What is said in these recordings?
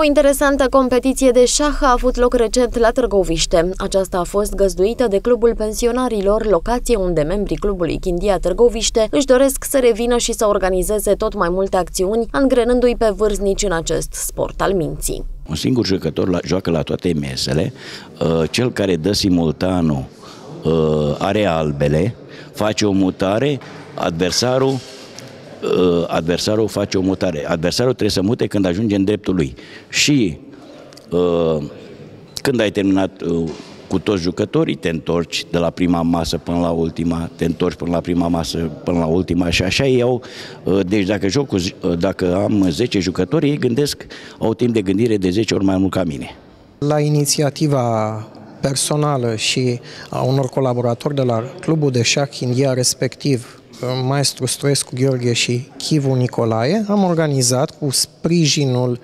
O interesantă competiție de șah a avut loc recent la Târgoviște. Aceasta a fost găzduită de Clubul Pensionarilor, locație unde membrii clubului Chindia Târgoviște își doresc să revină și să organizeze tot mai multe acțiuni, angrenându-i pe vârstnici în acest sport al minții. Un singur jucător la, joacă la toate mesele, uh, cel care dă simultanul uh, are albele, face o mutare, adversarul uh, adversarul face o mutare. Adversarul trebuie să mute când ajunge în dreptul lui. Și uh, când ai terminat uh, cu toți jucătorii, te întorci de la prima masă până la ultima, te întorci până la prima masă până la ultima și așa iau. Deci dacă joc cu, dacă am 10 jucători, ei gândesc, au timp de gândire de 10 ori mai mult ca mine. La inițiativa personală și a unor colaboratori de la clubul de șah India respectiv, maestru Stoescu Gheorghe și Chivu Nicolae, am organizat cu sprijinul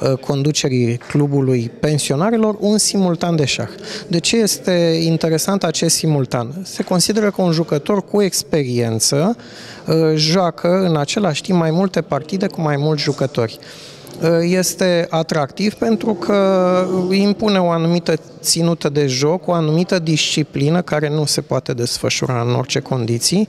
uh, conducerii clubului pensionarilor un simultan de șah. De ce este interesant acest simultan? Se consideră că un jucător cu experiență uh, joacă în același timp mai multe partide cu mai mulți jucători. Uh, este atractiv pentru că impune o anumită ținută de joc, o anumită disciplină care nu se poate desfășura în orice condiții.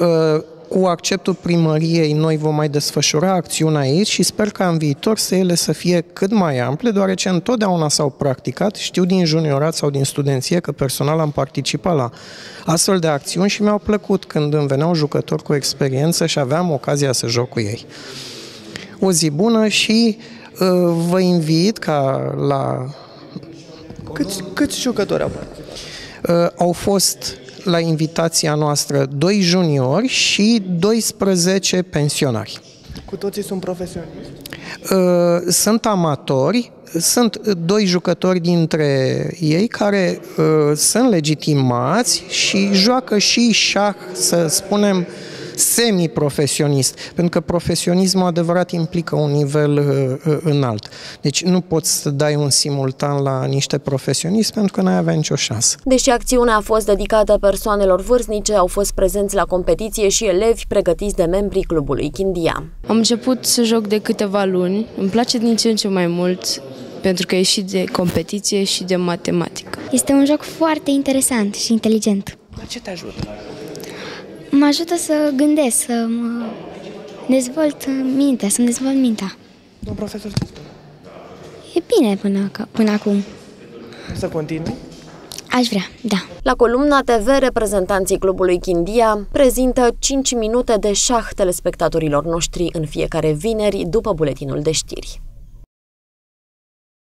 Uh, cu acceptul primăriei noi vom mai desfășura acțiunea aici și sper ca în viitor să ele să fie cât mai ample, deoarece întotdeauna s-au practicat, știu din juniorat sau din studenție că personal am participat la astfel de acțiuni și mi-au plăcut când îmi veneau jucători cu experiență și aveam ocazia să joc cu ei o zi bună și uh, vă invit ca la... Câți, câți jucători au fost? Uh, au fost la invitația noastră doi juniori și 12 pensionari. Cu toții sunt profesioniști? Uh, sunt amatori, sunt doi jucători dintre ei care uh, sunt legitimați și joacă și șah, să spunem, semi-profesionist, pentru că profesionismul adevărat implică un nivel uh, uh, înalt. Deci nu poți să dai un simultan la niște profesioniști pentru că n-ai avea nicio șansă. Deși acțiunea a fost dedicată persoanelor vârstnice, au fost prezenți la competiție și elevi pregătiți de membrii clubului Chindia. Am început să joc de câteva luni, îmi place din ce în ce mai mult pentru că e și de competiție și de matematică. Este un joc foarte interesant și inteligent. La ce te ajută? Mă ajută să gândesc, să mă dezvolt mintea, să-mi dezvolt mintea. Domn profesor, ce spune? E bine până, până acum. Să continui? Aș vrea, da. La columna TV, reprezentanții clubului Chindia prezintă 5 minute de șah telespectatorilor noștri în fiecare vineri după buletinul de știri.